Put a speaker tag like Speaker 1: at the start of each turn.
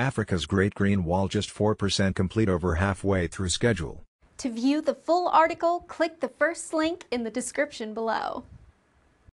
Speaker 1: Africa's Great Green Wall just 4% complete over halfway through schedule.
Speaker 2: To view the full article, click the first link in the description below.